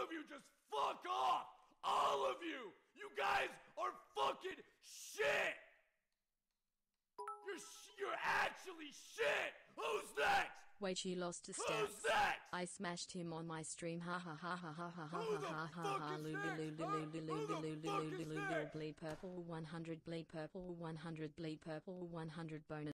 of you just fuck off! All of you! You guys are fucking shit! You're sh- you're actually shit! Who's next? Wait, she lost to a Who's next? I smashed him on my stream. Ha ha ha ha ha ha ha ha ha ha ha. is Lulu lulu lulu lulu lulu lulu bleed purple 100 bleed purple 100 bleed purple 100 bonus.